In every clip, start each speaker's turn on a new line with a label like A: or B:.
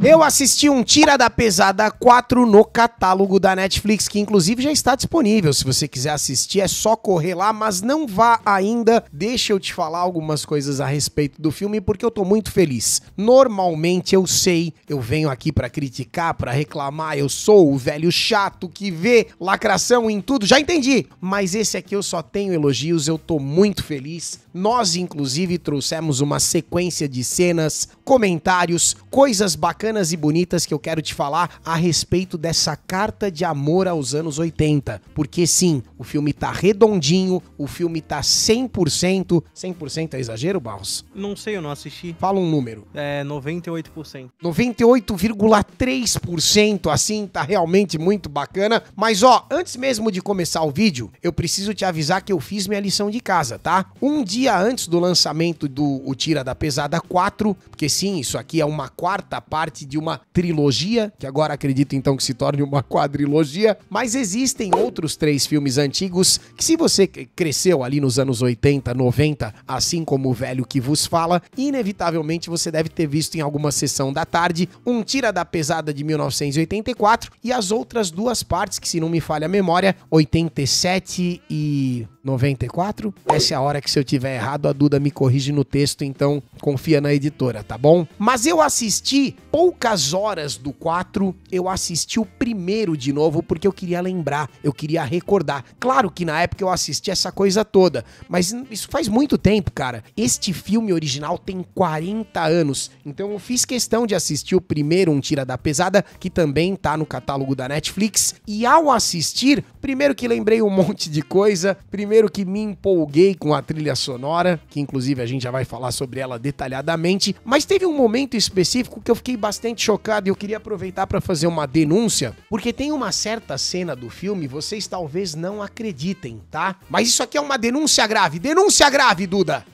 A: Eu assisti um Tira da Pesada 4 no catálogo da Netflix, que inclusive já está disponível. Se você quiser assistir, é só correr lá, mas não vá ainda. Deixa eu te falar algumas coisas a respeito do filme, porque eu tô muito feliz. Normalmente eu sei, eu venho aqui para criticar, para reclamar, eu sou o velho chato que vê lacração em tudo. Já entendi, mas esse aqui eu só tenho elogios, eu tô muito feliz. Nós, inclusive, trouxemos uma sequência de cenas, comentários, coisas bacanas e bonitas que eu quero te falar a respeito dessa carta de amor aos anos 80. Porque sim, o filme tá redondinho, o filme tá 100%. 100% é exagero, Barros?
B: Não sei, eu não assisti.
A: Fala um número.
B: É 98%.
A: 98,3%, assim, tá realmente muito bacana. Mas ó, antes mesmo de começar o vídeo, eu preciso te avisar que eu fiz minha lição de casa, tá? Um dia antes do lançamento do O Tira da Pesada 4, porque sim, isso aqui é uma quarta parte de uma trilogia, que agora acredito então que se torne uma quadrilogia, mas existem outros três filmes antigos que se você cresceu ali nos anos 80, 90, assim como o velho que vos fala, inevitavelmente você deve ter visto em alguma sessão da tarde um Tira da Pesada de 1984 e as outras duas partes que se não me falha a memória, 87 e 94. Essa é a hora que se eu tiver errado a Duda me corrige no texto, então confia na editora, tá bom? Mas eu assisti poucas horas do 4, eu assisti o primeiro de novo porque eu queria lembrar, eu queria recordar. Claro que na época eu assisti essa coisa toda, mas isso faz muito tempo, cara. Este filme original tem 40 anos, então eu fiz questão de assistir o primeiro Um Tira da Pesada, que também tá no catálogo da Netflix, e ao assistir, primeiro que lembrei um monte de coisa, primeiro que me empolguei com a trilha sonora, que inclusive a gente já vai falar sobre ela detalhadamente, mas teve um momento específico que eu fiquei bastante chocado e eu queria aproveitar para fazer uma denúncia, porque tem uma certa cena do filme, vocês talvez não acreditem, tá? Mas isso aqui é uma denúncia grave, denúncia grave, Duda!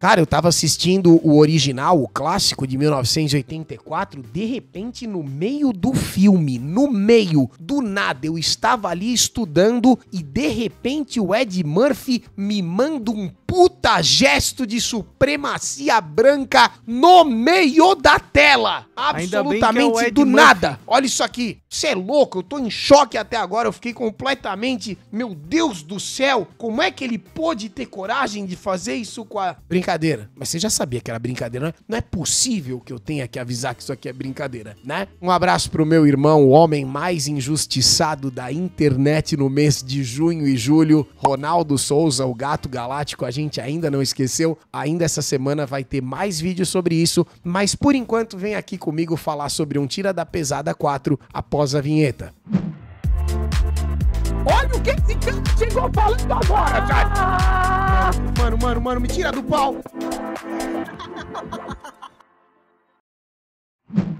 A: Cara, eu tava assistindo o original, o clássico de 1984, de repente no meio do filme, no meio, do nada, eu estava ali estudando e de repente o Ed Murphy me manda um puta gesto de supremacia branca no meio da tela. Absolutamente é do Murphy. nada. Olha isso aqui. Você é louco, eu tô em choque até agora. Eu fiquei completamente. Meu Deus do céu, como é que ele pôde ter coragem de fazer isso com a brincadeira? Mas você já sabia que era brincadeira, né? Não é possível que eu tenha que avisar que isso aqui é brincadeira, né? Um abraço pro meu irmão, o homem mais injustiçado da internet no mês de junho e julho, Ronaldo Souza, o gato galáctico. A gente ainda não esqueceu, ainda essa semana vai ter mais vídeos sobre isso, mas por enquanto vem aqui comigo falar sobre um Tira da Pesada 4 após a vinheta. Olha o que esse cara chegou falando agora, cara! Mano, mano, mano, me tira do pau!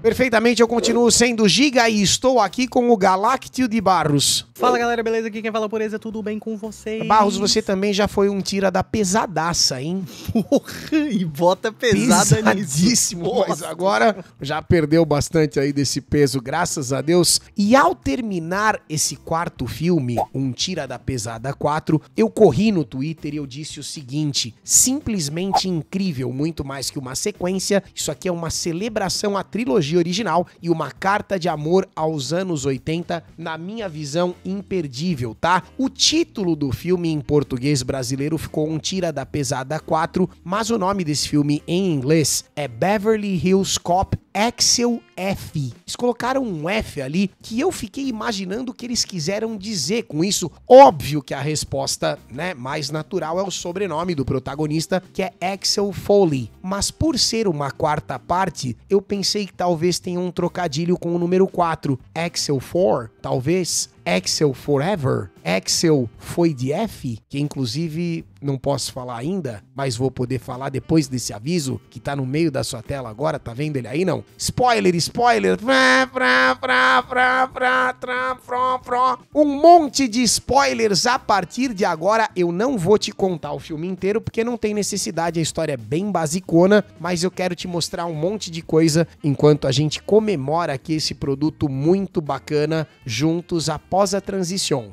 A: Perfeitamente, eu continuo sendo Giga e estou aqui com o Galáctio de Barros.
B: Fala galera, beleza? Aqui quem fala é tudo bem com vocês?
A: Barros, você também já foi um tira da pesadaça, hein?
B: Porra, e bota pesada
A: Pesadíssimo, nisso. mas agora já perdeu bastante aí desse peso, graças a Deus. E ao terminar esse quarto filme, um tira da pesada 4, eu corri no Twitter e eu disse o seguinte: simplesmente incrível, muito mais que uma sequência, isso aqui é uma celebração à trilogia trilogia original e uma carta de amor aos anos 80, na minha visão, imperdível, tá? O título do filme em português brasileiro ficou Um Tira da Pesada 4, mas o nome desse filme em inglês é Beverly Hills Cop Axel F. Eles colocaram um F ali que eu fiquei imaginando o que eles quiseram dizer com isso. Óbvio que a resposta, né, mais natural é o sobrenome do protagonista, que é Axel Foley. Mas por ser uma quarta parte, eu pensei que talvez tenha um trocadilho com o número 4, Axel 4, talvez. Excel Forever. Excel foi de F, que inclusive não posso falar ainda, mas vou poder falar depois desse aviso que tá no meio da sua tela agora, tá vendo ele aí não? Spoiler, spoiler. Um monte de spoilers a partir de agora. Eu não vou te contar o filme inteiro porque não tem necessidade, a história é bem basicona, mas eu quero te mostrar um monte de coisa enquanto a gente comemora aqui esse produto muito bacana juntos após a transição.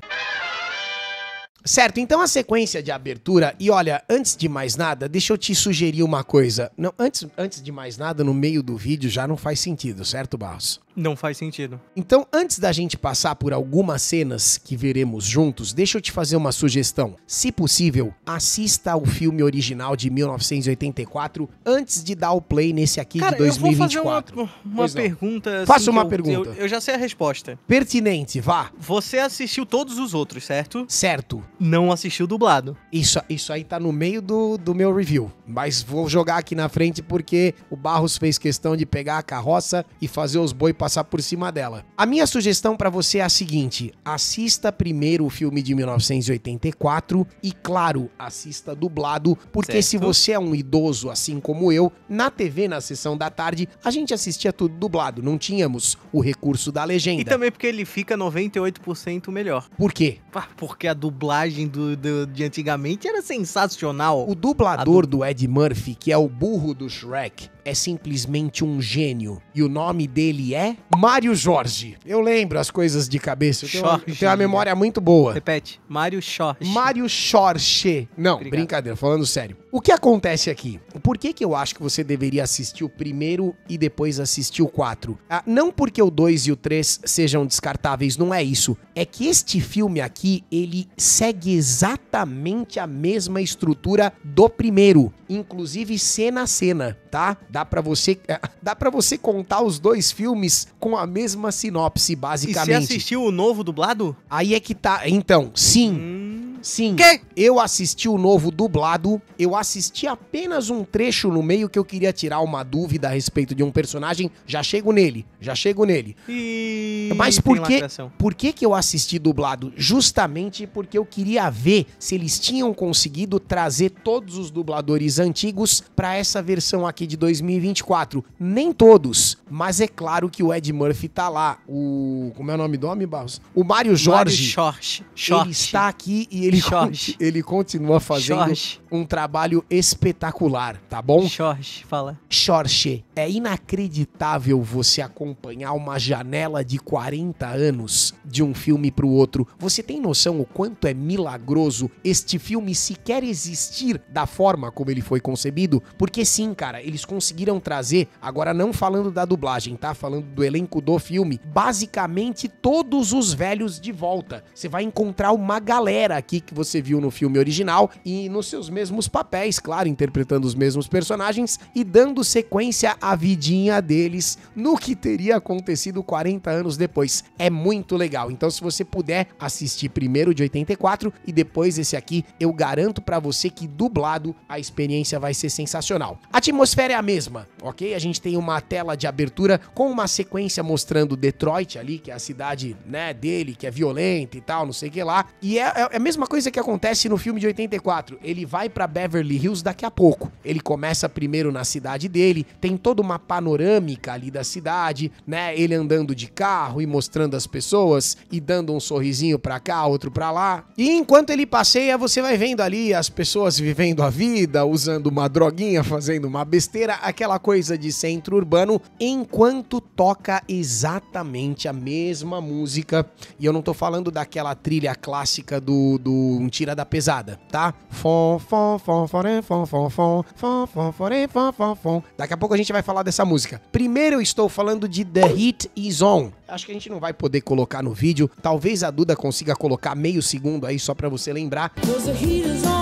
A: Certo, então a sequência de abertura, e olha, antes de mais nada, deixa eu te sugerir uma coisa. Não, antes, antes de mais nada, no meio do vídeo já não faz sentido, certo, Barros?
B: Não faz sentido.
A: Então, antes da gente passar por algumas cenas que veremos juntos, deixa eu te fazer uma sugestão. Se possível, assista ao filme original de 1984 antes de dar o play nesse aqui
B: Cara,
A: de 2024.
B: eu vou fazer uma, uma pergunta. assim,
A: Faça uma
B: eu-
A: pergunta.
B: Eu, eu já sei a resposta.
A: Pertinente, vá.
B: Você assistiu todos os outros, certo?
A: Certo.
B: Não assistiu dublado.
A: Isso, isso aí tá no meio do, do meu review. Mas vou jogar aqui na frente porque o Barros fez questão de pegar a carroça e fazer os boi passar por cima dela. A minha sugestão pra você é a seguinte: assista primeiro o filme de 1984 e, claro, assista dublado, porque
B: Certo.
A: se você é um idoso assim como eu, na TV, na sessão da tarde, a gente assistia tudo dublado, não tínhamos o recurso da legenda.
B: E também porque ele fica 98% melhor.
A: Por quê?
B: Porque a dublagem do, do- de antigamente era sensacional.
A: O dublador do Ed Murphy, que é o burro do Shrek, é simplesmente um gênio. E o nome dele é Mário Jorge. Eu lembro as coisas de cabeça. Eu tenho, uma, eu
B: Jorge.
A: tenho uma memória muito boa.
B: Repete. Mário Short.
A: Mário Jorge. Não,
B: Obrigado.
A: brincadeira, falando sério. O que acontece aqui? Por que, que eu acho que você deveria assistir o primeiro e depois assistir o 4? Ah, não porque o 2 e o 3 sejam descartáveis, não é isso. É que este filme aqui, ele segue exatamente a mesma estrutura do primeiro, inclusive cena a cena, tá? Dá pra você, dá para você contar os dois filmes com a mesma sinopse,
B: E você
A: basicamente.
B: assistiu o novo dublado?
A: Aí é que tá. Então, sim.
B: Hum.
A: Sim.
B: Quê?
A: Eu assisti o novo dublado. Eu assisti apenas um trecho no meio que eu queria tirar uma dúvida a respeito de um personagem. Já chego nele. Já chego nele.
B: E.
A: Mas por que, por que que eu assisti dublado? Justamente porque eu queria ver se eles tinham conseguido trazer todos os dubladores antigos pra essa versão aqui de 2024. Nem todos, mas é claro que o Ed Murphy tá lá. O como é o nome do homem, Barros? O Mário Jorge.
B: Mário Short.
A: Ele está aqui e ele,
B: Jorge.
A: conti- ele continua fazendo
B: Short.
A: um trabalho espetacular, tá bom?
B: Short. Fala.
A: Xorxe, é inacreditável você acompanhar uma janela de 40 anos de um filme pro outro. Você tem noção o quanto é milagroso este filme sequer existir da forma como ele foi concebido? Porque sim, cara, eles conseguiram trazer, agora não falando da dublagem, tá? Falando do elenco do filme, basicamente todos os velhos de volta. Você vai encontrar uma galera aqui que você viu no filme original e nos seus mesmos papéis, claro, interpretando os mesmos personagens e dando sequência à vidinha deles no que teria acontecido 40 anos depois. É muito legal. Então, se você puder assistir primeiro de 84 e depois esse aqui, eu garanto pra você que dublado a experiência vai ser sensacional. A atmosfera é a mesma, ok? A gente tem uma tela de abertura com uma sequência mostrando Detroit ali, que é a cidade, né, dele, que é violenta e tal, não sei o que lá. E é, é a mesma coisa que acontece no filme de 84. Ele vai pra Beverly Hills daqui a pouco. Ele começa primeiro na cidade dele, tem toda uma panorâmica ali da cidade, né? Ele andando de carro e mostrando as pessoas e dando um sorrisinho pra cá, outro pra lá. E enquanto ele passeia, você vai vendo ali as pessoas vivendo a vida, usando uma droguinha, fazendo uma besteira, aquela coisa de centro urbano, enquanto toca exatamente a mesma música. E eu não tô falando daquela trilha clássica do, do Um Tira da Pesada, tá? Fom, fom, fom, forem, fom, fom, fom, forem, fom, fom, fom. Daqui a pouco a gente vai falar dessa música. Primeiro eu estou falando de The Heat Is On. Acho que a gente não vai poder colocar no vídeo. Talvez a Duda consiga colocar meio segundo aí só pra você lembrar.
C: Cause the heat is on.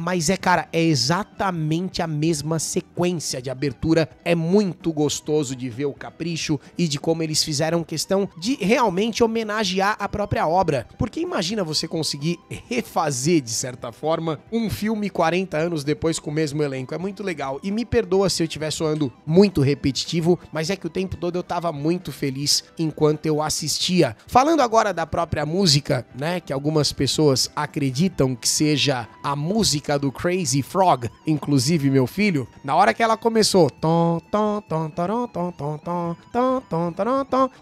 A: Mas é, cara, é exatamente a mesma sequência de abertura. É muito gostoso de ver o capricho e de como eles fizeram questão de realmente homenagear a própria obra. Porque imagina você conseguir refazer, de certa forma, um filme 40 anos depois com o mesmo elenco. É muito legal. E me perdoa se eu estiver soando muito repetitivo, mas é que o tempo todo eu tava muito feliz enquanto eu assistia. Falando agora da própria música, né? Que algumas pessoas acreditam que seja a música do Crazy Frog, inclusive meu filho, na hora que ela começou,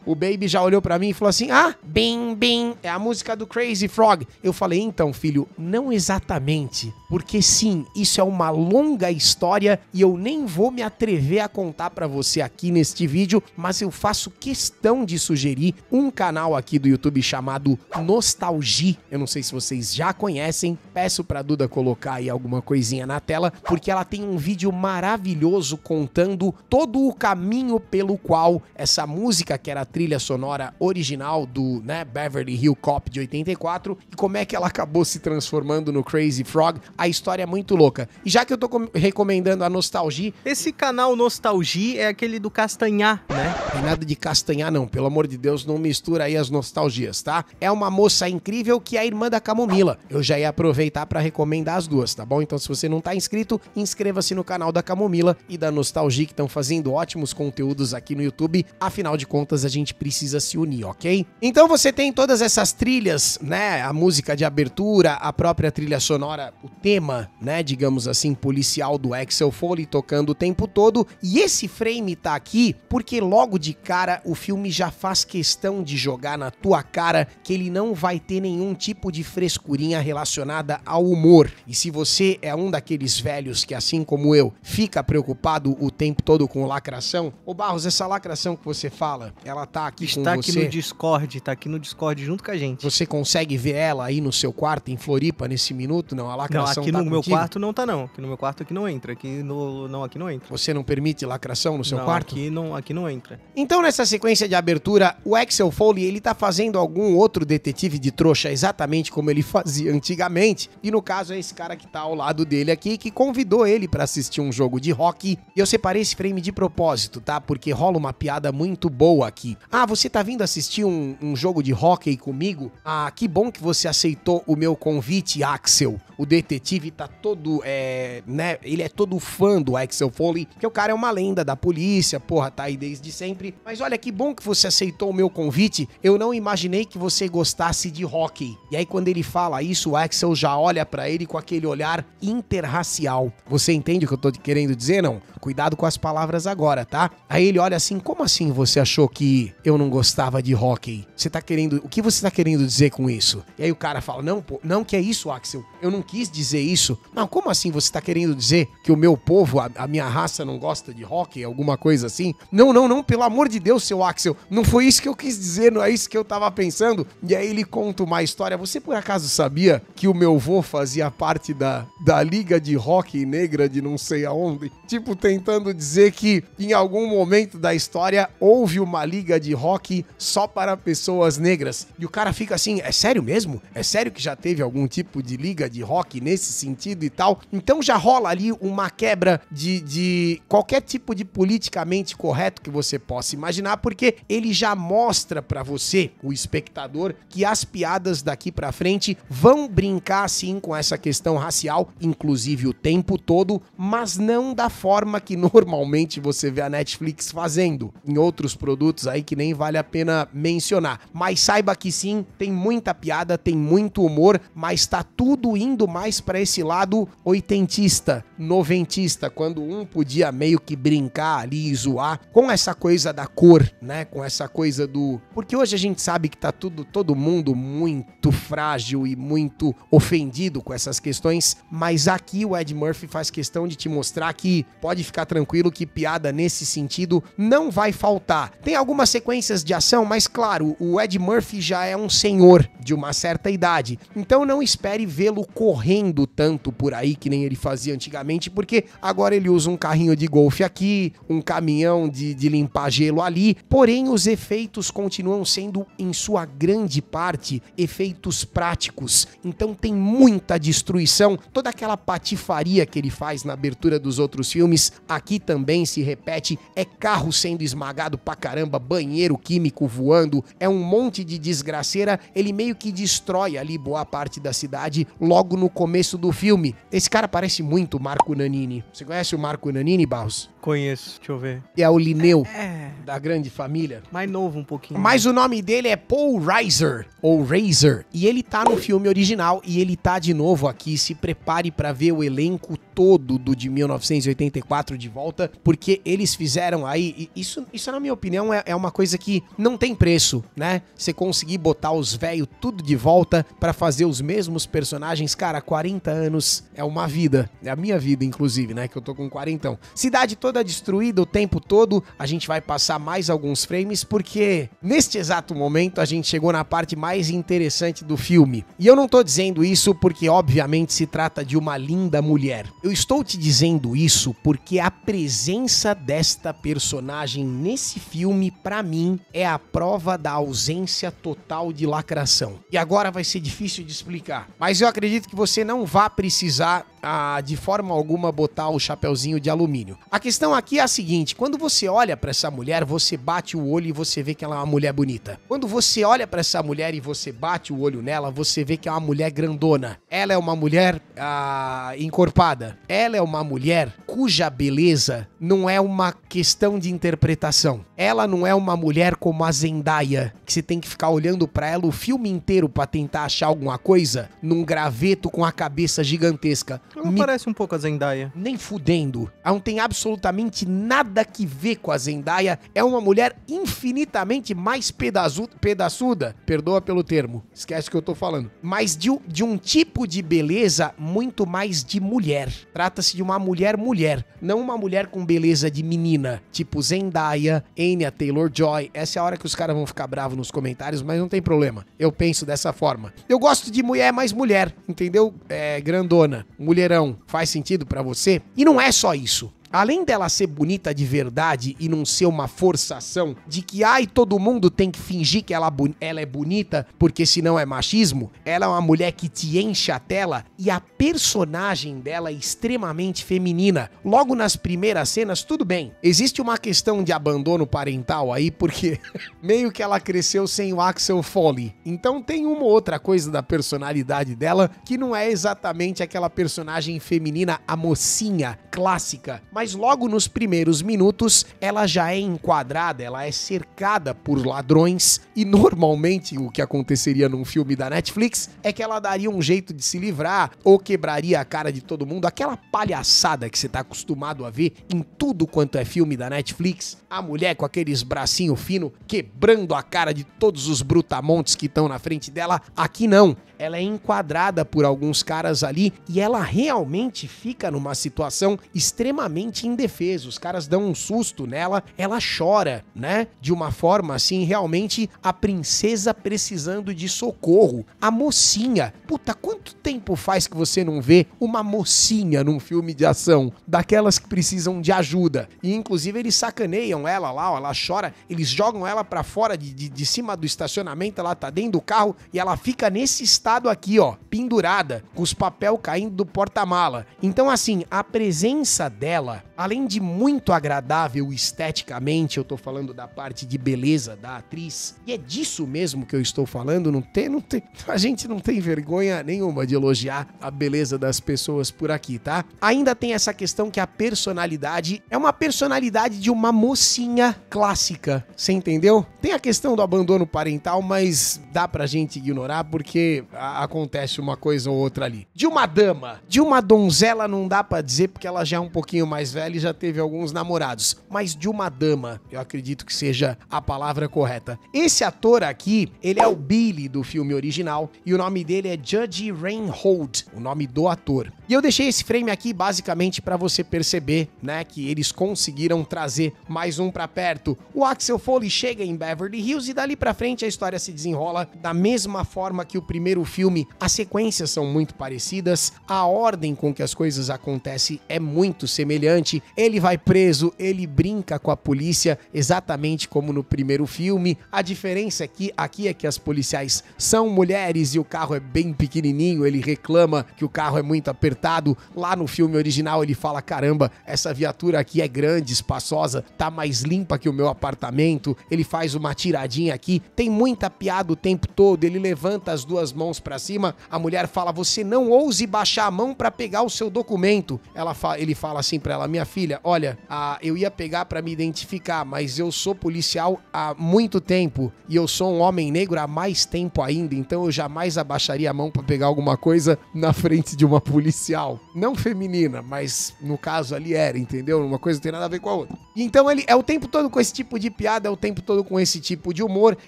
A: o baby já olhou para mim e falou assim: "Ah, bim bim, é a música do Crazy Frog". Eu falei: "Então, filho, não exatamente, porque sim, isso é uma longa história e eu nem vou me atrever a contar para você aqui neste vídeo, mas eu faço questão de sugerir um canal aqui do YouTube chamado Nostalgia. Eu não sei se vocês já conhecem, peço pra Duda colocar aí alguma coisinha na tela, porque ela tem um vídeo maravilhoso contando todo o caminho pelo qual essa música, que era a trilha sonora original do né, Beverly Hill Cop de 84, e como é que ela acabou se transformando no Crazy Frog. A história é muito louca. E já que eu tô recomendando a Nostalgia.
B: Esse canal Nostalgia é aquele do Castanhar, né?
A: Tem nada de castanhar, não. Pelo amor de Deus, não mistura aí as nostalgias, tá? É uma moça incrível que é a irmã da Camomila. Eu já ia aproveitar para recomendar as duas, tá bom? Então, se você não tá inscrito, inscreva-se no canal da Camomila e da Nostalgia, que estão fazendo ótimos conteúdos aqui no YouTube. Afinal de contas, a gente precisa se unir, ok? Então, você tem todas essas trilhas, né? A música de abertura, a própria trilha sonora, o tema, né? Digamos assim, policial do Axel Foley tocando o tempo todo. E esse frame tá aqui porque logo de cara o filme já faz questão de jogar na tua cara que ele não vai ter nenhum tipo de frescurinha relacionada ao humor. E se você é um daqueles velhos que, assim como eu, fica preocupado o tempo todo com lacração, ô Barros, essa lacração que você fala, ela tá aqui
B: Está
A: com você.
B: Está aqui no Discord, tá aqui no Discord junto com a gente.
A: Você consegue ver ela aí no seu quarto em Floripa nesse minuto? Não, a lacração
B: não, aqui
A: tá
B: no
A: contigo?
B: meu quarto não tá não. Aqui no meu quarto aqui não entra. Aqui no não, aqui não entra.
A: Você não permite lacração no seu
B: não,
A: quarto?
B: Aqui não, aqui não entra.
A: Então, nessa sequência de abertura, o Axel Foley, ele tá fazendo algum outro detetive de trouxa exatamente como ele fazia antigamente. E no caso é esse cara que tá ao lado dele aqui, que convidou ele para assistir um jogo de hockey. E eu separei esse frame de propósito, tá? Porque rola uma piada muito boa aqui. Ah, você tá vindo assistir um, um jogo de hockey comigo? Ah, que bom que você aceitou o meu convite, Axel. O detetive tá todo, é, né? Ele é todo fã do Axel Foley, que o cara é uma lenda da polícia, porra, tá aí desde sempre. Mas olha que bom que você aceitou o meu convite. Eu não imaginei que você gostasse de hockey. E aí quando ele fala isso, o Axel já olha para ele com aquele olhar interracial. Você entende o que eu tô querendo dizer, não? Cuidado com as palavras agora, tá? Aí ele olha assim: "Como assim você achou que eu não gostava de hockey? Você tá querendo, o que você tá querendo dizer com isso?" E aí o cara fala: "Não, pô, não que é isso, Axel. Eu não quis dizer isso." Não, como assim você tá querendo dizer que o meu povo, a, a minha raça não gosta de hockey, alguma coisa assim? Não, não, não, pelo amor de Deus, seu Axel, não foi isso que eu quis dizer, não é isso que eu tava pensando. E aí ele conta uma história. Você por acaso sabia que o meu avô fazia parte da, da liga de hockey negra de não sei aonde? Tipo, tentando dizer que em algum momento da história houve uma liga de hockey só para pessoas negras. E o cara fica assim: é sério mesmo? É sério que já teve algum tipo de liga de hockey nesse sentido e tal? Então já rola ali uma quebra de, de qualquer tipo de politicamente correto que você possa imaginar, porque ele já mostra para você, o espectador, que as piadas daqui para frente vão brincar sim com essa questão racial, inclusive o tempo todo, mas não da forma que normalmente você vê a Netflix fazendo em outros produtos aí que nem vale a pena mencionar. Mas saiba que sim, tem muita piada, tem muito humor, mas tá tudo indo mais para esse lado oitentista, noventista, quando um podia meio que brincar ali e zoar com essa coisa da cor, né? Com essa coisa do. Porque hoje a gente sabe que tá tudo, todo mundo muito frágil e muito ofendido com essas questões, mas aqui o Ed Murphy faz questão de te mostrar que pode ficar tranquilo que piada nesse sentido não vai faltar. Tem algumas sequências de ação, mas claro, o Ed Murphy já é um senhor de uma certa idade, então não espere vê-lo correndo tanto por aí que nem ele fazia antigamente, porque agora ele usa um carrinho de golfe aqui, um caminhão de, de limpar gelo ali, porém os efeitos continuam sendo, em sua grande parte, efeitos práticos. Então tem muita destruição, toda aquela patifaria que ele faz na abertura dos outros filmes, aqui também se repete, é carro sendo esmagado pra caramba, banheiro químico voando, é um monte de desgraceira, ele meio que destrói ali boa parte da cidade logo no começo do filme. Esse cara parece muito Mark Marco Nanini. Você conhece o Marco Nanini, Barros?
B: Conheço, deixa eu ver.
A: É o Lineu
B: É,
A: da grande família.
B: mais novo um pouquinho.
A: Mas o nome dele é Paul Reiser, ou Razor, e ele tá no filme original e ele tá de novo aqui. Se prepare pra ver o elenco todo do de 1984 de volta, porque eles fizeram aí. Isso, isso na minha opinião, é, é uma coisa que não tem preço, né? Você conseguir botar os velhos tudo de volta pra fazer os mesmos personagens, cara, 40 anos é uma vida. É a minha vida, inclusive, né? Que eu tô com 40. Cidade toda destruída o tempo todo. A gente vai passar mais alguns frames, porque neste exato momento a gente chegou na parte mais interessante do filme. E eu não tô dizendo isso porque, obviamente, se trata de uma linda mulher. Eu estou te dizendo isso porque a presença desta personagem nesse filme, pra mim, é a prova da ausência total de lacração. E agora vai ser difícil de explicar. Mas eu acredito que você não vá precisar, ah, de forma alguma, botar o chapeuzinho de alumínio. A questão aqui é a seguinte: quando você olha pra essa mulher, você bate o olho e você vê que ela é uma mulher bonita. Quando você olha pra essa mulher e você bate o olho nela, você vê que é uma mulher grandona. Ela é uma mulher ah, encorpada. Ela é uma mulher cuja beleza não é uma questão de interpretação. Ela não é uma mulher como a Zendaya, que você tem que ficar olhando pra ela o filme inteiro pra tentar achar alguma coisa num graveto com a cabeça gigantesca.
B: Ela
A: Me
B: parece um pouco a Zendaya.
A: nem fudendo. Ela não tem absolutamente nada que ver com a Zendaya. É uma mulher infinitamente mais pedaçu- pedaçuda. Perdoa pelo termo. Esquece o que eu tô falando. Mas de, um- de um tipo de beleza muito mais de mulher. Trata-se de uma mulher-mulher. Não uma mulher com beleza de menina. Tipo Zendaya, Anya Taylor-Joy. Essa é a hora que os caras vão ficar bravos nos comentários, mas não tem problema. Eu penso dessa forma. Eu gosto de mulher mais mulher, entendeu? É, grandona, mulherão. Faz sentido pra você? E não é só isso. Além dela ser bonita de verdade e não ser uma forçação de que ai todo mundo tem que fingir que ela, bu- ela é bonita porque senão é machismo, ela é uma mulher que te enche a tela e a personagem dela é extremamente feminina. Logo nas primeiras cenas, tudo bem. Existe uma questão de abandono parental aí porque meio que ela cresceu sem o Axel Foley. Então tem uma ou outra coisa da personalidade dela que não é exatamente aquela personagem feminina, a mocinha clássica. Mas logo nos primeiros minutos, ela já é enquadrada, ela é cercada por ladrões. E normalmente o que aconteceria num filme da Netflix é que ela daria um jeito de se livrar ou quebraria a cara de todo mundo. Aquela palhaçada que você tá acostumado a ver em tudo quanto é filme da Netflix. A mulher com aqueles bracinhos finos quebrando a cara de todos os brutamontes que estão na frente dela. Aqui não. Ela é enquadrada por alguns caras ali e ela realmente fica numa situação extremamente indefesa. Os caras dão um susto nela, ela chora, né? De uma forma assim, realmente a princesa precisando de socorro. A mocinha. Puta, quanto tempo faz que você não vê uma mocinha num filme de ação? Daquelas que precisam de ajuda. E inclusive eles sacaneiam ela lá, ó, ela chora, eles jogam ela pra fora de, de, de cima do estacionamento, ela tá dentro do carro e ela fica nesse estado aqui, ó, pendurada, com os papel caindo do porta-mala. Então, assim, a presença dela, além de muito agradável esteticamente, eu tô falando da parte de beleza da atriz, e é disso mesmo que eu estou falando, não tem, não tem, a gente não tem vergonha nenhuma de elogiar a beleza das pessoas por aqui, tá? Ainda tem essa questão que a personalidade é uma personalidade de uma mocinha clássica, você entendeu? Tem a questão do abandono parental, mas dá pra gente ignorar porque acontece uma coisa ou outra ali. De uma dama, de uma donzela não dá pra dizer porque ela já é um pouquinho mais velha e já teve alguns namorados, mas de uma dama, eu acredito que seja a palavra correta. Esse ator aqui, ele é o Billy do filme original e o nome dele é Judge Reinhold, o nome do ator. E eu deixei esse frame aqui basicamente pra você perceber, né, que eles conseguiram trazer mais um pra perto. O Axel Foley chega em Beverly Hills e dali pra frente a história se desenrola da mesma forma que o primeiro filme. As sequências são muito parecidas, a ordem com que as coisas acontecem é muito semelhante. Ele vai preso, ele brinca com a polícia, exatamente como no primeiro filme. A diferença aqui, aqui é que as policiais são mulheres e o carro é bem pequenininho, ele reclama que o carro é muito apertado. Lá no filme original ele fala: "Caramba, essa viatura aqui é grande, espaçosa, tá mais limpa que o meu apartamento". Ele faz uma tiradinha aqui, tem muita piada o tempo todo, ele levanta as duas mãos para cima, a mulher fala: "Você não ouse baixar a mão para pegar o seu documento". Ela fa ele fala assim para ela: "Minha filha, olha, a, eu ia pegar para me identificar, mas eu sou policial há muito tempo e eu sou um homem negro há mais tempo ainda, então eu jamais abaixaria a mão para pegar alguma coisa na frente de uma policial. Não feminina, mas no caso ali era, entendeu? Uma coisa não tem nada a ver com a outra. Então ele é o tempo todo com esse tipo de piada, é o tempo todo com esse tipo de humor.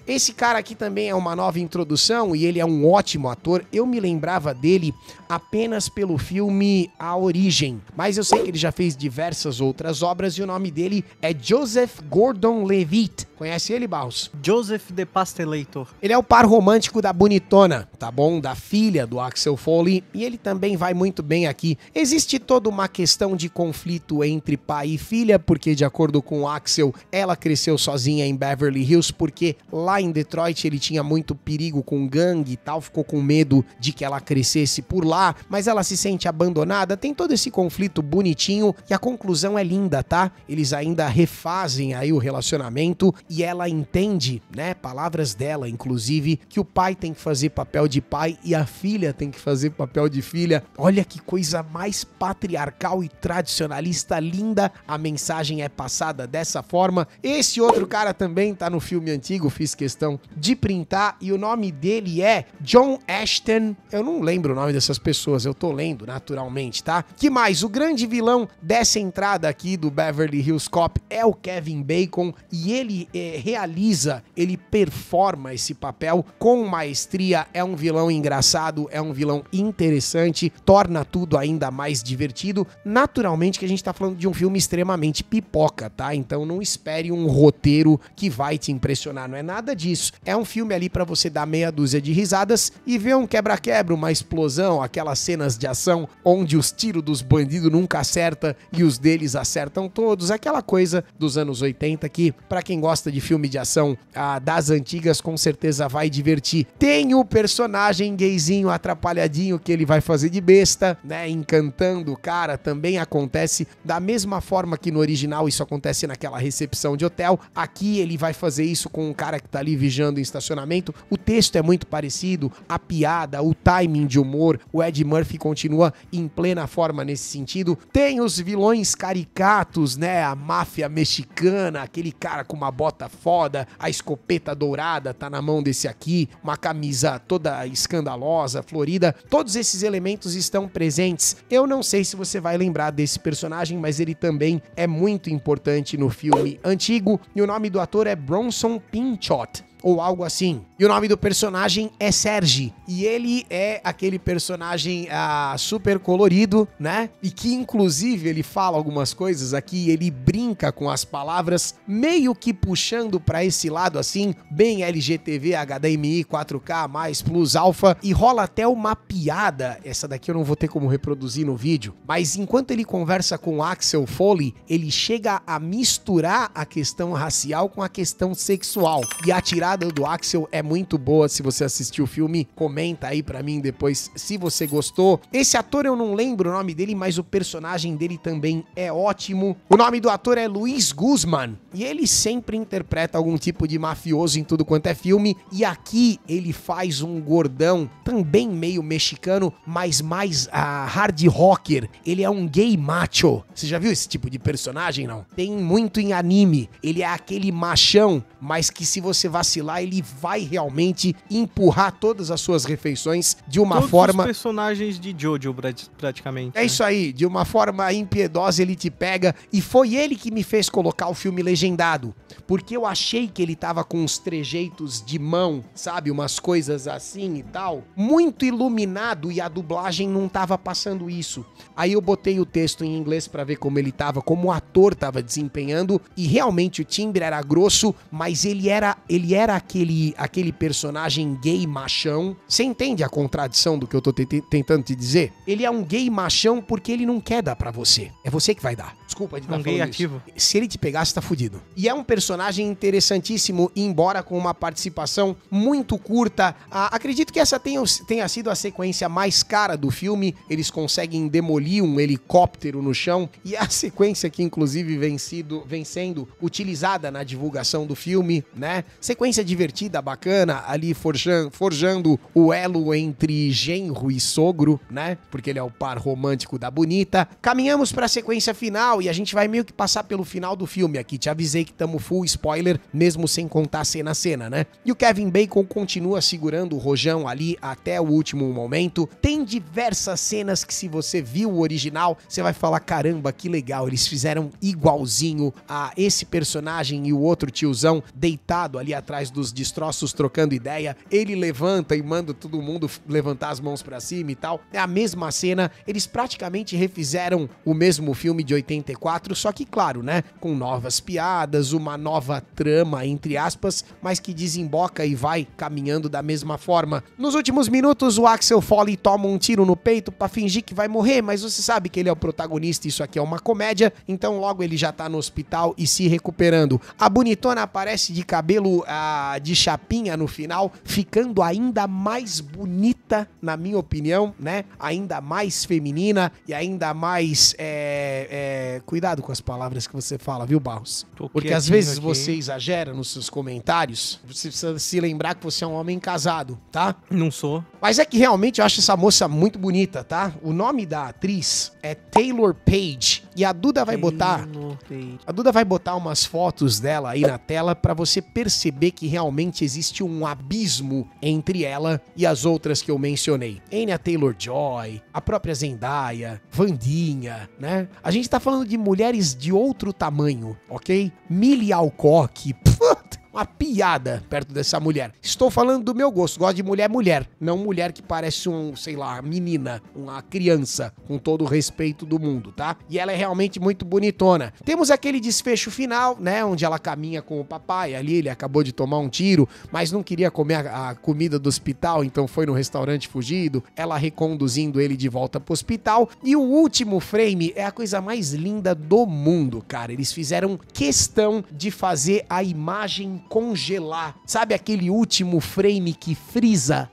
A: Esse cara aqui também é uma nova introdução e ele é um ótimo ator. Eu me lembrava dele apenas pelo filme A Origem, mas eu sei que ele já fez diversas outras obras e o nome dele é Joseph Gordon-Levitt. Conhece ele, Barros?
B: Joseph de Pastelator.
A: Ele é o par romântico da bonitona, tá bom? Da filha do Axel Foley e ele também vai muito bem aqui. Existe toda uma questão de conflito entre pai e filha, porque de acordo com o Axel, ela cresceu sozinha em Beverly Hills porque lá em Detroit ele tinha muito perigo com gangue e tal, ficou com medo de que ela crescesse por lá, mas ela se sente abandonada. Tem todo esse conflito bonitinho e a conclusão é linda, tá? Eles ainda refazem aí o relacionamento e ela entende, né, palavras dela, inclusive, que o pai tem que fazer papel de pai e a filha tem que fazer papel de filha. Olha que coisa mais patriarcal e tradicionalista linda. A mensagem é passada dessa forma. Esse outro cara também tá no filme antigo, fiz questão de printar e o nome dele é John Ashton. Eu não lembro o nome dessas pessoas, eu tô lendo naturalmente, tá? Que mais? O grande vilão dessa entrada aqui do Beverly Hills Cop é o Kevin Bacon e ele eh, realiza, ele performa esse papel com maestria. É um vilão engraçado, é um vilão interessante, torna tudo ainda mais divertido. Naturalmente que a gente tá falando de um filme extremamente pipoca, tá? Então não espere um roteiro que vai te impressionar, não é nada disso. É um filme ali para você dar meia dúzia de risadas e ver um quebra-quebra, uma explosão, aquelas cenas de ação onde os tiros dos bandidos nunca acerta e os deles acertam todos, aquela coisa dos anos 80 que para quem gosta de filme de ação ah, das antigas com certeza vai divertir. Tem o personagem gayzinho atrapalhadinho que ele vai fazer de besta, né, encantando o cara, também acontece da mesma forma que no original isso acontece naquela recepção de hotel. Aqui ele vai fazer isso com um cara que tá ali vigiando em estacionamento. O texto é muito parecido, a piada, o timing de humor, o Ed Murphy continua em plena forma nesse sentido. Tem os vilões caricatos, né? A máfia mexicana, aquele cara com uma bota foda, a escopeta dourada tá na mão desse aqui, uma camisa toda escandalosa, florida. Todos esses elementos estão presentes. Eu não sei se você vai lembrar desse personagem, mas ele também é muito importante no filme antigo e o nome do ator é Bronson Pinchot ou algo assim. E o nome do personagem é Sergi. E ele é aquele personagem ah, super colorido, né? E que inclusive ele fala algumas coisas aqui, ele brinca com as palavras, meio que puxando para esse lado assim, bem LGTV, HDMI, 4K, mais Plus Alpha, e rola até uma piada. Essa daqui eu não vou ter como reproduzir no vídeo, mas enquanto ele conversa com Axel Foley, ele chega a misturar a questão racial com a questão sexual e a tirada do Axel é muito boa. Se você assistiu o filme, comenta aí para mim depois se você gostou. Esse ator eu não lembro o nome dele, mas o personagem dele também é ótimo. O nome do ator é Luiz Guzman e ele sempre interpreta algum tipo de mafioso em tudo quanto é filme. E aqui ele faz um gordão também meio mexicano, mas mais uh, hard rocker. Ele é um gay macho. Você já viu esse tipo de personagem, não? Tem muito em anime. Ele é aquele machão, mas que se você vacilar ele vai realmente empurrar todas as suas refeições de uma
B: Todos
A: forma.
B: os personagens de Jojo, praticamente.
A: É
B: né?
A: isso aí, de uma forma impiedosa ele te pega. E foi ele que me fez colocar o filme legendado. Porque eu achei que ele tava com uns trejeitos de mão, sabe? Umas coisas assim e tal. Muito iluminado e a dublagem não tava passando isso. Aí eu botei o texto em inglês para ver como ele tava, como o ator tava desempenhando. E realmente o timbre era grosso, mas ele era, ele era era aquele, aquele personagem gay machão. Você entende a contradição do que eu tô te- te- tentando te dizer? Ele é um gay machão porque ele não quer dar pra você. É você que vai dar. Desculpa de estar
B: Um gay
A: isso.
B: ativo.
A: Se ele te pegar, você tá fudido. E é um personagem interessantíssimo, embora com uma participação muito curta. Ah, acredito que essa tenha, tenha sido a sequência mais cara do filme. Eles conseguem demolir um helicóptero no chão. E é a sequência que, inclusive, vem, sido, vem sendo utilizada na divulgação do filme, né? Sequência divertida, bacana, ali forjan- forjando o elo entre genro e sogro, né? Porque ele é o par romântico da bonita. Caminhamos pra sequência final e a gente vai meio que passar pelo final do filme aqui. Te avisei que tamo full spoiler, mesmo sem contar cena a cena, né? E o Kevin Bacon continua segurando o rojão ali até o último momento. Tem diversas cenas que se você viu o original, você vai falar, caramba, que legal, eles fizeram igualzinho a esse personagem e o outro tiozão deitado ali atrás dos destroços trocando ideia. Ele levanta e manda todo mundo levantar as mãos pra cima e tal. É a mesma cena, eles praticamente refizeram o mesmo filme de 84, só que claro, né, com novas piadas, uma nova trama entre aspas, mas que desemboca e vai caminhando da mesma forma. Nos últimos minutos, o Axel Foley toma um tiro no peito pra fingir que vai morrer, mas você sabe que ele é o protagonista, isso aqui é uma comédia, então logo ele já tá no hospital e se recuperando. A bonitona aparece de cabelo ah, de chapinha no final, ficando ainda mais bonita, na minha opinião, né? Ainda mais feminina e ainda mais. é, é, Cuidado com as palavras que você fala, viu, Barros?
B: Tô
A: Porque às vezes
B: aqui.
A: você exagera nos seus comentários, você precisa se lembrar que você é um homem casado, tá?
B: Não sou.
A: Mas é que realmente eu acho essa moça muito bonita, tá? O nome da atriz é Taylor Page. E a Duda vai botar.
B: Taylor Page.
A: A Duda vai botar umas fotos dela aí na tela pra você perceber que realmente existe um abismo entre ela e as outras que eu mencionei. Anya Taylor-Joy, a própria Zendaya, Vandinha, né? A gente tá falando de mulheres de outro tamanho, ok? Millie Alcock, puta, uma piada perto dessa mulher. Estou falando do meu gosto. Gosto de mulher mulher, não mulher que parece um, sei lá, menina, uma criança, com todo o respeito do mundo, tá? E ela é realmente muito bonitona. Temos aquele desfecho final, né, onde ela caminha com o papai ali, ele acabou de tomar um tiro, mas não queria comer a, a comida do hospital, então foi no restaurante fugido, ela reconduzindo ele de volta pro hospital. E o último frame é a coisa mais linda do mundo, cara. Eles fizeram questão de fazer a imagem congelar. Sabe aquele último frame que frisa?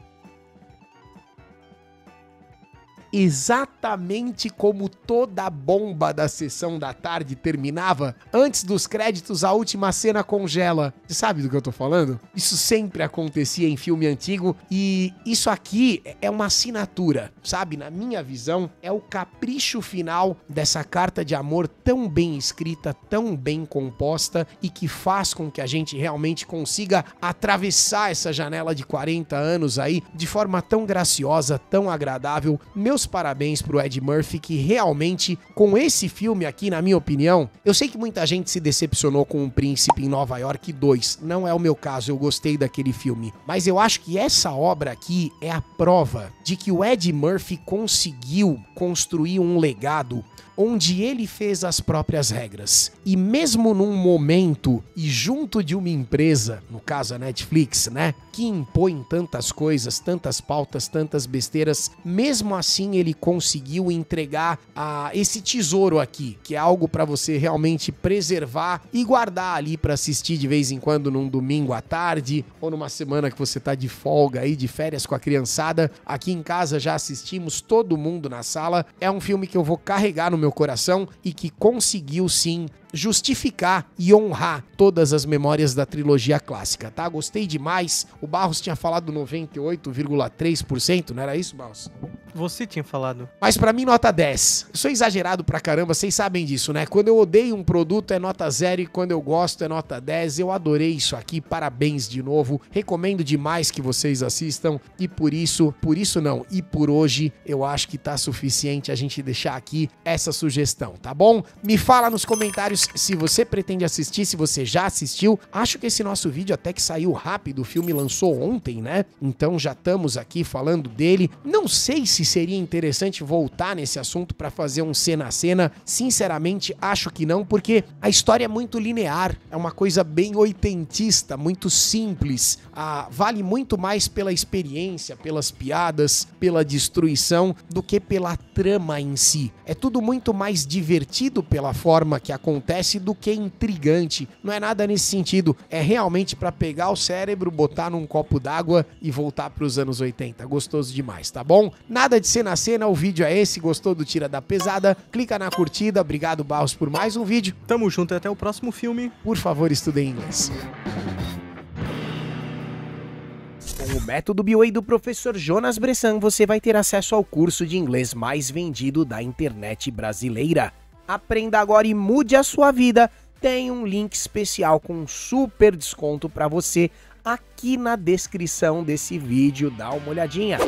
A: Exatamente como toda bomba da sessão da tarde terminava, antes dos créditos a última cena congela. Você sabe do que eu tô falando? Isso sempre acontecia em filme antigo e isso aqui é uma assinatura, sabe? Na minha visão, é o capricho final dessa carta de amor tão bem escrita, tão bem composta e que faz com que a gente realmente consiga atravessar essa janela de 40 anos aí de forma tão graciosa, tão agradável. Meus parabéns pro Ed Murphy que realmente com esse filme aqui, na minha opinião, eu sei que muita gente se decepcionou com o Príncipe em Nova York 2. Não é o meu caso, eu gostei daquele filme, mas eu acho que essa obra aqui é a prova de que o Ed Murphy conseguiu construir um legado onde ele fez as próprias regras. E mesmo num momento e junto de uma empresa, no caso a Netflix, né, que impõe tantas coisas, tantas pautas, tantas besteiras, mesmo assim ele conseguiu entregar a esse tesouro aqui, que é algo para você realmente preservar e guardar ali para assistir de vez em quando num domingo à tarde ou numa semana que você tá de folga aí, de férias com a criançada. Aqui em casa já assistimos todo mundo na sala. É um filme que eu vou carregar no meu coração e que conseguiu sim justificar e honrar todas as memórias da trilogia clássica, tá? Gostei demais. O Barros tinha falado 98,3%, não era isso, Barros?
B: Você tinha falado.
A: Mas pra mim, nota 10. Eu sou exagerado pra caramba, vocês sabem disso, né? Quando eu odeio um produto é nota 0 e quando eu gosto é nota 10. Eu adorei isso aqui, parabéns de novo. Recomendo demais que vocês assistam e por isso, por isso não, e por hoje eu acho que tá suficiente a gente deixar aqui essa sugestão, tá bom? Me fala nos comentários se você pretende assistir, se você já assistiu. Acho que esse nosso vídeo até que saiu rápido, o filme lançou ontem, né? Então já estamos aqui falando dele. Não sei se seria interessante voltar nesse assunto para fazer um cena a cena. Sinceramente, acho que não, porque a história é muito linear, é uma coisa bem oitentista, muito simples. Ah, vale muito mais pela experiência, pelas piadas, pela destruição do que pela trama em si. É tudo muito mais divertido pela forma que acontece do que intrigante. Não é nada nesse sentido. É realmente para pegar o cérebro, botar num copo d'água e voltar para os anos 80. Gostoso demais, tá bom? Nada de cena a cena, o vídeo é esse. Gostou do Tira da Pesada? Clica na curtida. Obrigado, Barros, por mais um vídeo.
B: Tamo junto e até o próximo filme.
A: Por favor, estude inglês. Com o método BioWay do professor Jonas Bressan, você vai ter acesso ao curso de inglês mais vendido da internet brasileira. Aprenda agora e mude a sua vida. Tem um link especial com um super desconto para você aqui na descrição desse vídeo. Dá uma olhadinha.